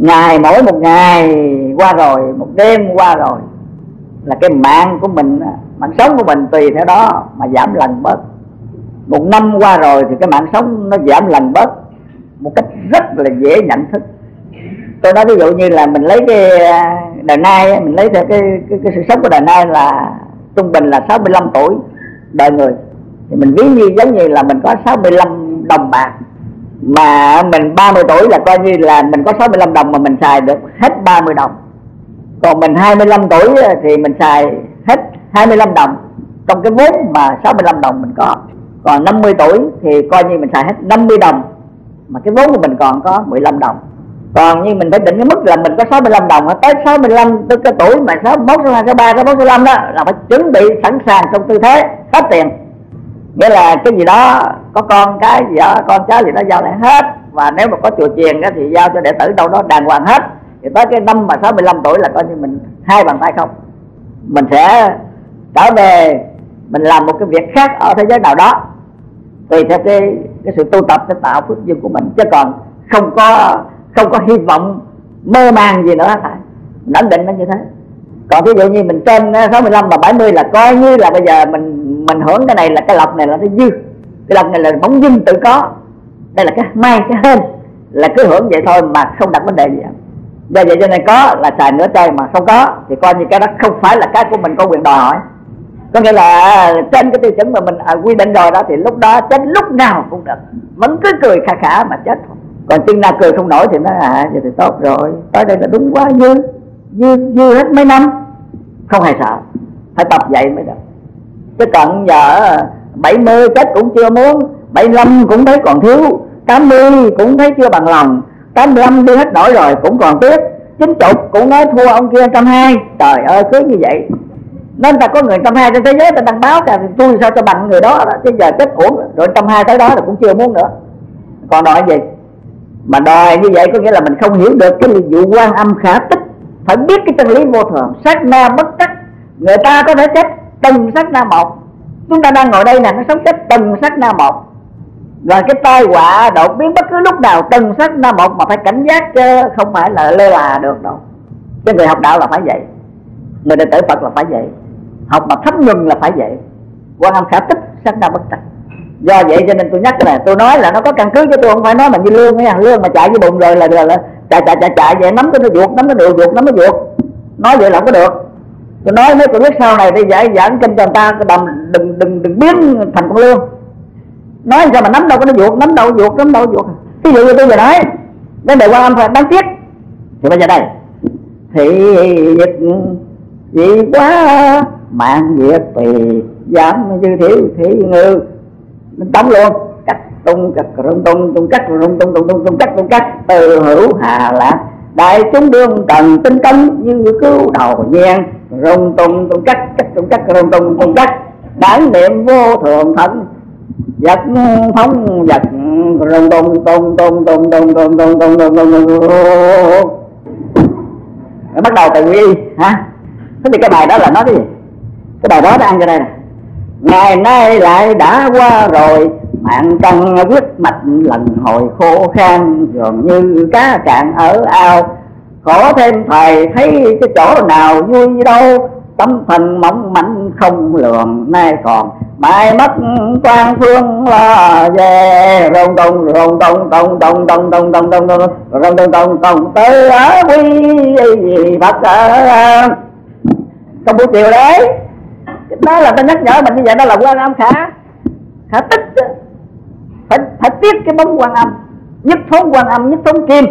ngày mỗi một ngày qua rồi, một đêm qua rồi, là cái mạng của mình, mạng sống của mình tùy theo đó mà giảm lần bớt. Một năm qua rồi thì cái mạng sống nó giảm lần bớt một cách rất là dễ nhận thức tôi nói ví dụ như là mình lấy cái à, đời nay mình lấy theo cái, cái, cái sự sống của đời nay là trung bình là 65 tuổi đời người. Thì mình ví như giống như là mình có 65 đồng bạc mà mình 30 tuổi là coi như là mình có 65 đồng mà mình xài được hết 30 đồng. Còn mình 25 tuổi thì mình xài hết 25 đồng trong cái vốn mà 65 đồng mình có. Còn 50 tuổi thì coi như mình xài hết 50 đồng mà cái vốn của mình còn có 15 đồng còn như mình phải định cái mức là mình có 65 đồng tới 65 tới cái tuổi mà 61, 62, 63, 64, 65 đó là phải chuẩn bị sẵn sàng trong tư thế hết tiền. Nghĩa là cái gì đó có con cái gì đó con cháu gì đó giao lại hết. Và nếu mà có chùa chiền đó thì giao cho đệ tử đâu đó đàng hoàng hết. Thì tới cái năm mà 65 tuổi là coi như mình hai bàn tay không. Mình sẽ trở về mình làm một cái việc khác ở thế giới nào đó tùy theo cái cái sự tu tập cái tạo phước duyên của mình. Chứ còn không có không có hy vọng mơ màng gì nữa phải. Ấn định nó như thế. Còn ví dụ như mình trên ờ, 65 và 70 là coi như là bây giờ mình mình hưởng cái này là cái lọc này là cái dư. Cái lọc này là bóng dưng tự có. Đây là cái may cái hên là cứ hưởng vậy thôi mà không đặt vấn đề gì do vậy cho nên có là xài nửa chai mà không có thì coi như cái đó không phải là cái của mình có quyền đòi hỏi. Có nghĩa là ờ, trên cái tiêu chuẩn mà mình à, quy định rồi đó thì lúc đó chết lúc nào cũng được. Vẫn cứ cười khà khả mà chết thôi còn chừng nào cười không nổi thì nó à vậy thì tốt rồi. Tới đây là đúng quá dư dư dư hết mấy năm. Không hề sợ phải tập dậy mới được. Chứ còn giờ 70 chết cũng chưa muốn 75 cũng thấy còn thiếu 80 cũng thấy chưa bằng lòng 85 đi hết nổi rồi cũng còn tiếc chín chục cũng nói thua ông kia trăm hai. Trời ơi cứ như vậy. Nên ta có người trăm hai trên thế giới ta đăng báo cả tôi sao cho bằng người đó, đó. chứ giờ chết uổng rồi trăm hai tới đó là cũng chưa muốn nữa. Còn đòi gì? Mà đòi như vậy có nghĩa là mình không hiểu được cái vụ quan âm khả tích. Phải biết cái chân lý vô thường. Sát na bất cắt người ta có thể chết từng sát na một. Chúng ta đang ngồi đây nè, nó sống chết từng sát na một. Và cái tai họa đột biến bất cứ lúc nào, từng sát na một mà phải cảnh giác chứ không phải là lơ là được đâu. Cái người học đạo là phải vậy. Người đệ tử phật là phải vậy. Học mà thấm nhuần là phải vậy. Quan âm khả tích, sát na bất trắc do vậy cho nên tôi nhắc cái này tôi nói là nó có căn cứ chứ tôi không phải nói mà như lương nha à. lương mà chạy với bụng rồi là, là, là chạy chạy chạy chạy vậy nắm cái nó ruột nắm cái đồ ruột nắm cái ruột. Nói vậy là không có được. Tôi nói nếu tôi biết sau này đi giải giảng kinh cho người ta đồng đừng đừng đừng biến thành con lương. Nói sao mà nắm đâu có nó ruột nắm đâu ruột nắm đâu ruột. Ví dụ như tôi vừa nói vấn đề quan âm phải đáng tiếc. Thì bây giờ đây thị việc gì quá mạng việc tùy giảm dư thiểu thị ngư mình tống luôn cắt tung cắt rung tung tung cắt rung tung tung tung tung cắt tung cắt từ hữu hà lạc đại chúng đương cần tinh công như cứu đầu nhiên rung tung tung cắt cắt tung cắt rung tung tung cắt đáng niệm vô thường thân giật phóng giật rung tung tung tung tung tung tung tung tung tung tung bắt đầu từ quy hả thế thì cái bài đó là nói cái gì cái bài đó đang cho đây nè ngày nay lại đã qua rồi mạng căng quyết mạch lần hồi khô khan dường như cá cạn ở ao khổ thêm thầy thấy cái chỗ nào vui đâu tâm thần mỏng manh không lường nay còn mai mất quan phương là về rồng đông rồng đông đông đông đông đông đông đông đông rong đông đông đông tới ở quy phật trong buổi chiều đấy đó là ta nhắc nhở mình như vậy, đó là quan âm khả. Khả tích. Phải phải tiếc cái bóng quan âm. Nhất thống quan âm, nhất thống kim.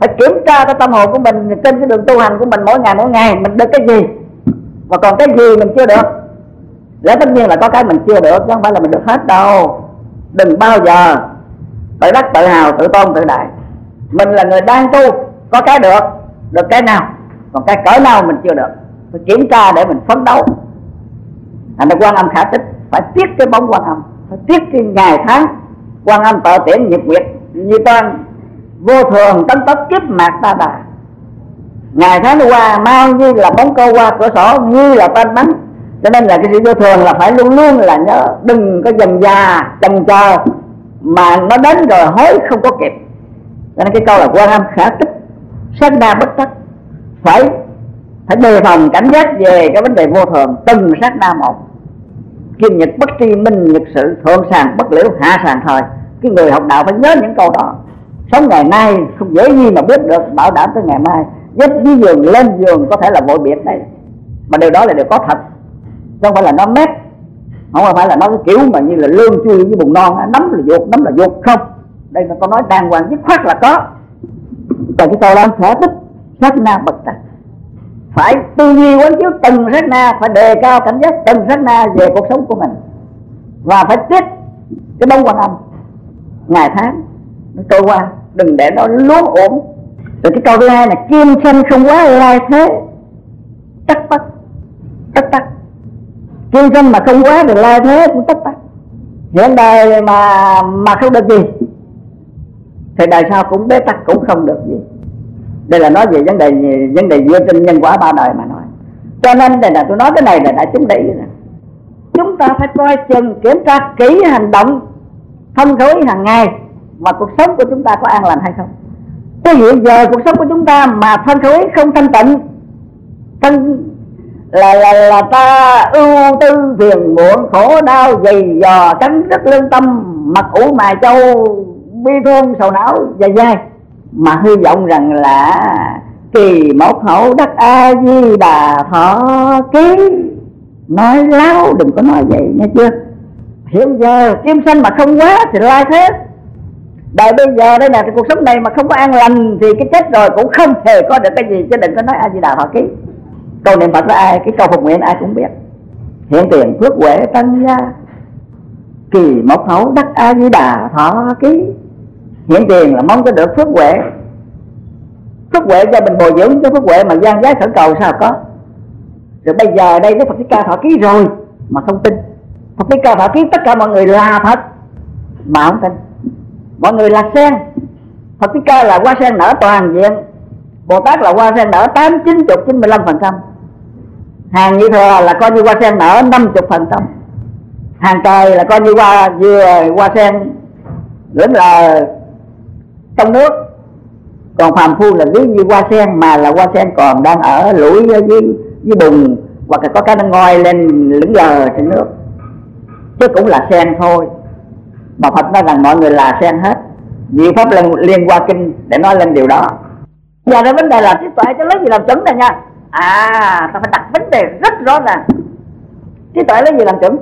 Phải kiểm tra cái tâm hồn của mình trên cái đường tu hành của mình mỗi ngày mỗi ngày. Mình được cái gì? Và còn cái gì mình chưa được? Lẽ tất nhiên là có cái mình chưa được, chứ không phải là mình được hết đâu. Đừng bao giờ tự đắc, tự hào, tự tôn, tự đại. Mình là người đang tu, có cái được được cái nào? Còn cái cỡ nào mình chưa được? Phải kiểm tra để mình phấn đấu thành ra quan âm khả tích, phải tiếc cái bóng quan âm, phải tiếc cái ngày tháng quan âm tự tiễn nhiệt nguyệt như toàn vô thường tấn tất kiếp mạc ta đà. Ngày tháng qua, mau như là bóng câu qua cửa sổ, như là tên bắn. Cho nên là cái sự vô thường là phải luôn luôn là nhớ, đừng có dần già, chần chờ, mà nó đến rồi hối không có kịp. Cho nên cái câu là quan âm khả tích sát na bất tất phải phải đề phòng cảnh giác về cái vấn đề vô thường, từng sát na một kim nhật bất tri, minh nhật sự, thượng sàng bất liễu, hạ sàng thời. Cái người học đạo phải nhớ những câu đó. Sống ngày nay không dễ gì mà biết được, bảo đảm tới ngày mai. Dứt dưới giường, lên giường có thể là vội biệt đấy. Mà điều đó là điều có thật. Chứ không phải là nó mét. Không phải là nó cái kiểu mà như là lương chui với bùn non nắm là ruột nắm là ruột không. Đây là tôi nói đàng hoàng dứt khoát là có. Còn cái câu đó sẽ tích, sát na bậc tắc phải tư duy quán chiếu từng sát na, phải đề cao cảnh giác từng sát na về cuộc sống của mình. Và phải tiếp cái bông quan âm. Ngày tháng nó trôi qua, đừng để nó luống ổn rồi cái câu thứ hai là kim sanh không quá lai thế. Tất tắc tất tắc. Kim sanh mà không quá được lai thế cũng tất tắc. Hiện đời mà mà không được gì, thì đời sau cũng bế tắc cũng không được gì đây là nói về vấn đề vấn đề dựa trên nhân quả ba đời mà nói. Cho nên đây là tôi nói cái này là đã chúng để rồi. Chúng ta phải coi chừng kiểm tra kỹ hành động, thông thối hàng ngày và cuộc sống của chúng ta có an lành hay không. Cái hiện giờ cuộc sống của chúng ta mà thân thối không thanh tịnh, thân là là là ta ưu tư phiền muộn, khổ đau, dày dò, cắn rất lương tâm mặt ủ mài châu, bi thương sầu não dài dài mà hy vọng rằng là kỳ mẫu khẩu đắc a di đà thọ ký. Nói láo, đừng có nói vậy nghe chưa? Hiện giờ kim sanh mà không quá thì lai thế. Đời bây giờ đây là cuộc sống này mà không có an lành thì cái chết rồi cũng không hề có được cái gì, chứ đừng có nói a di đà thọ ký. Câu niệm phật là ai, cái câu phục nguyện ai cũng biết. Hiện tiền phước huệ tăng gia, kỳ mộc hậu đắc a di đà thọ ký hiện tiền là mong có được phước huệ. Phước huệ cho mình bồi dưỡng cho phước huệ mà gian giá khẩn cầu sao có. Rồi bây giờ đây cái phật thích ca thọ ký rồi mà không tin. Phật thích ca thọ ký, tất cả mọi người là thật mà không tin. Mọi người là sen. Phật thích ca là hoa sen nở toàn diện. Bồ tát là hoa sen nở tám chín chục chín mươi lăm phần trăm. Hàng như thừa là coi như hoa sen nở năm chục phần trăm. Hàng trời là coi như hoa, vừa hoa sen vẫn là trong nước. Còn phàm phu là ví như hoa sen mà là hoa sen còn đang ở lũi dưới dưới bùn hoặc là có cái nó ngoi lên lững lờ trên nước. Chứ cũng là sen thôi. Mà Phật nói rằng mọi người là sen hết. Nhiều pháp liên, liên qua kinh để nói lên điều đó. Giờ cái vấn đề là trí tuệ cho lấy gì làm chuẩn này nha? À ta phải đặt vấn đề rất rõ ràng. Trí tuệ lấy gì làm chuẩn?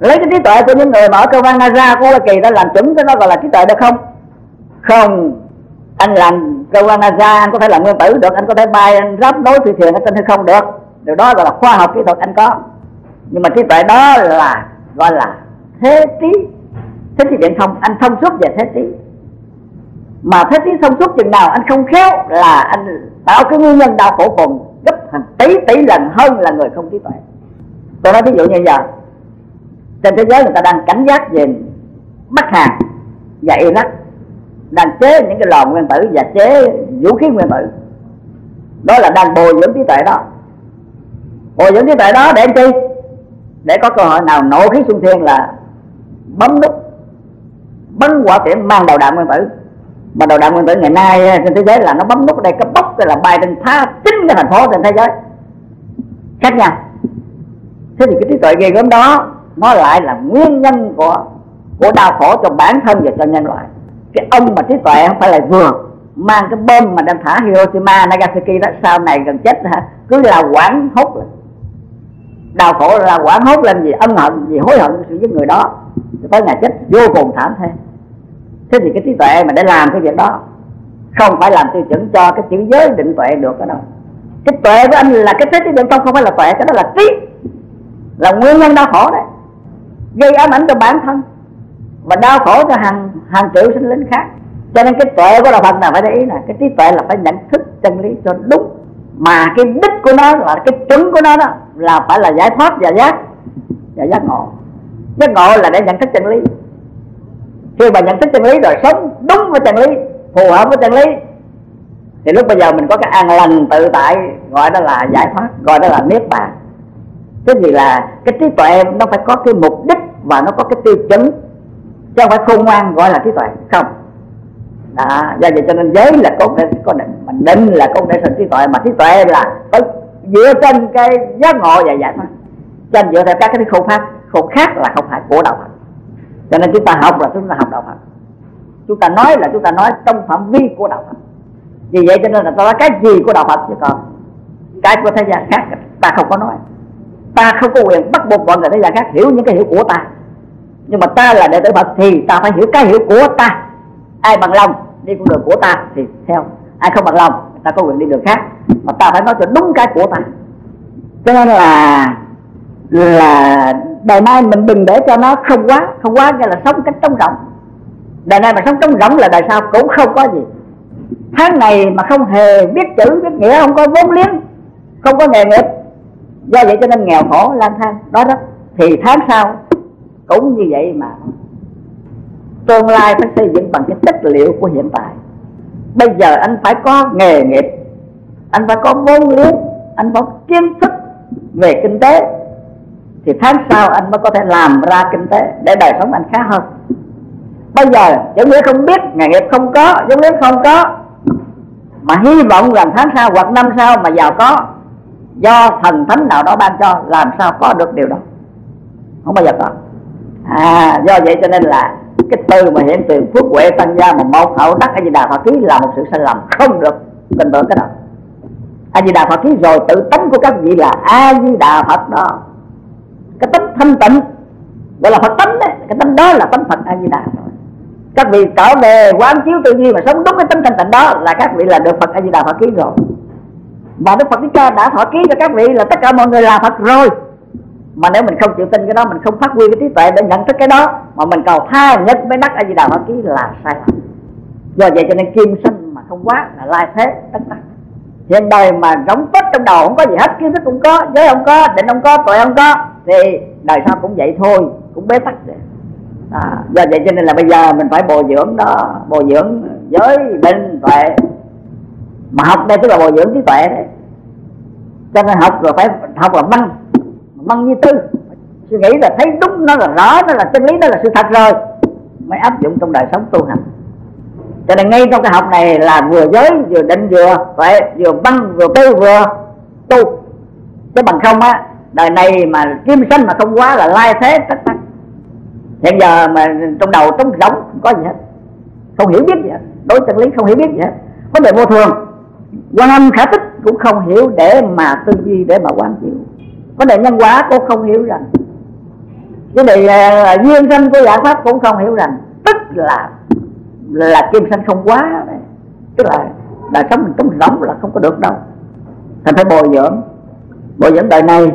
Lấy cái trí tuệ của những người mà ở cơ quan ra của Hoa Kỳ đó làm chuẩn cái đó gọi là trí tuệ được không? Không, anh làm cơ quan NASA anh có thể làm nguyên tử được, anh có thể bay, anh ráp nối phi thuyền ở trên hay không được. Điều đó gọi là khoa học kỹ thuật anh có. Nhưng mà trí tuệ đó là, gọi là thế trí thế trí điện thông, anh thông suốt về thế trí mà thế trí thông suốt chừng nào, anh không khéo là anh tạo cái nguyên nhân đau khổ cùng gấp hàng tỷ tỷ lần hơn là người không trí tuệ. Tôi nói ví dụ như giờ, trên thế giới người ta đang cảnh giác về Bắc Hàn và Iraq đang chế những cái lò nguyên tử và chế vũ khí nguyên tử. Đó là đang bồi dưỡng trí tuệ đó. Bồi dưỡng trí tuệ đó để chi? Để có cơ hội nào nổ khí xuân thiên là bấm nút bắn quả tiễn mang đầu đạn nguyên tử. Mà đầu đạn nguyên tử ngày nay ờ, trên thế giới là nó bấm nút ở đây, cái bốc là bay trên phá chính cái thành phố trên thế giới. Khác nhau. Thế thì cái trí tuệ ghê gớm đó, nó lại là nguyên nhân của của đau khổ cho bản thân và cho nhân loại cái ông mà trí tuệ không phải là vừa. Mang cái bom mà đang thả Hiroshima, Nagasaki đó, sau này gần chết hả? Cứ là quảng hốt lên. Đau khổ là quảng hốt lên gì ân hận gì hối hận sự giết người đó. Tới ngày chết, vô cùng thảm thế thế thì cái trí tuệ mà để làm cái việc đó, không phải làm tiêu chuẩn cho cái chữ giới định tuệ được cái đâu cái tuệ của anh là cái thế giới không không phải là tuệ, cái đó là trí. Là nguyên nhân đau khổ đấy. Gây ám ảnh cho bản thân. Và đau khổ cho hàng hàng triệu sinh linh khác. Cho nên cái tuệ của đạo Phật là phải để ý là cái trí tuệ là phải nhận thức chân lý cho đúng. Mà cái đích của nó là cái chuẩn của nó đó, là phải là giải thoát và giác và giác ngộ. Giác ngộ là để nhận thức chân lý. Khi mà nhận thức chân lý rồi sống đúng với chân lý, phù hợp với chân lý, thì lúc bây giờ mình có cái an lành tự tại, gọi đó là giải thoát, gọi đó là niết bàn. Thế thì là cái trí tuệ nó phải có cái mục đích và nó có cái tiêu chuẩn chứ không phải khôn ngoan gọi là trí tuệ không. Đó, do vậy cho nên giới là cốt để có định, mà định là cốt để thành trí tuệ mà trí tuệ là phải dựa trên cái giác ngộ và giải thoát. Trên dựa theo các cái khâu pháp khâu khác là không phải của đạo Phật. Cho nên chúng ta học là chúng ta học đạo Phật. Chúng ta nói là chúng ta nói trong phạm vi của đạo Phật. Vì vậy cho nên là ta nói cái gì của đạo Phật chứ còn cái của thế gian khác, ta không có nói. Ta không có quyền bắt buộc mọi người thế gian khác hiểu những cái hiểu của ta nhưng mà ta là đệ tử Phật thì ta phải hiểu cái hiểu của ta. Ai bằng lòng đi con đường của ta thì theo. Ai không bằng lòng, ta có quyền đi đường khác. Mà ta phải nói cho đúng cái của ta. Cho nên là là đời nay mình đừng để cho nó không quá không quá nghĩa là sống cách trống rỗng. Đời nay mà sống trống rỗng là đời sau cũng không có gì. Tháng này mà không hề biết chữ, biết nghĩa, không có vốn liếng, không có nghề nghiệp, do vậy cho nên nghèo khổ lang thang. Đó đó. Thì tháng sau cũng như vậy mà. Tương lai phải xây dựng bằng cái chất liệu của hiện tại. Bây giờ anh phải có nghề nghiệp. Anh phải có vốn liếng. Anh phải có kiến thức về kinh tế. Thì tháng sau anh mới có thể làm ra kinh tế để đời sống anh khá hơn. Bây giờ, giống như không biết, nghề nghiệp không có, giống lý không có. Mà hy vọng rằng tháng sau hoặc năm sau mà giàu có, do thần thánh nào đó ban cho, làm sao có được điều đó? Không bao giờ có à do vậy cho nên là cái từ mà hiện tiền phước huệ tăng gia mà một hậu đắc a di đà phật ký là một sự sai lầm không được bình tưởng cái đó. A di đà phật ký rồi tự tánh của các vị là a di đà phật đó. Cái tánh thanh tịnh, gọi là phật tánh đấy, cái tánh đó là tánh phật a di đà rồi các vị trở về quán chiếu tư duy mà sống đúng cái tánh thanh tịnh đó là các vị là được phật a di đà phật ký rồi. Và đức phật thích ca đã thọ ký cho các vị là tất cả mọi người là phật rồi mà nếu mình không chịu tin cái đó mình không phát huy cái trí tuệ để nhận thức cái đó mà mình cầu tha nhất mới đắc a di đà phật ký là sai lầm. Do vậy cho nên kim sinh mà không quá là lai thế tất cả hiện đời mà rỗng tết trong đầu không có gì hết kiến thức cũng có giới không có định không có tuệ không có thì đời sau cũng vậy thôi cũng bế tắc vậy à, do vậy cho nên là bây giờ mình phải bồi dưỡng đó bồi dưỡng giới định tuệ. Mà học đây tức là bồi dưỡng trí tuệ đấy. Cho nên học rồi phải học là văn văn như tư suy nghĩ là thấy đúng nó là rõ nó là chân lý, nó là sự thật rồi. Mới áp dụng trong đời sống tu hành. Cho nên ngay trong cái học này là vừa giới, vừa định vừa vậy vừa văn, vừa tư, vừa tu. Chứ bằng không á, đời này mà kim sanh mà không quá là lai thế, tất tắc. Hiện giờ mà trong đầu trống rỗng, không có gì hết. Không hiểu biết gì hết. Đối chân lý không hiểu biết gì hết. Vấn đề vô thường. Quan âm khả tích cũng không hiểu để mà tư duy, để mà quan chịu vấn đề nhân quả cũng không hiểu rằng. Vấn đề uh, duyên sanh của giải pháp cũng không hiểu rằng. Tức là là kim sanh không quá này. tức là đời sống mình trống rỗng là không có được đâu. Thành phải bồi dưỡng. Bồi dưỡng đời này